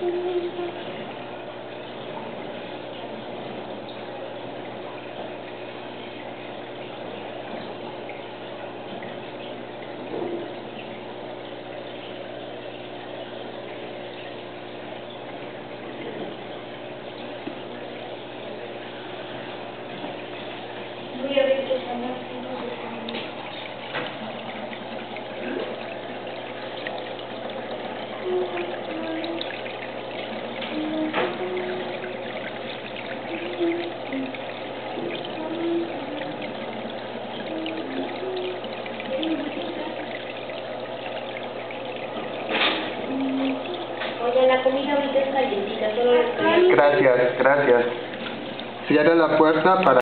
Thank you. Gracias, gracias. Cierra la puerta para...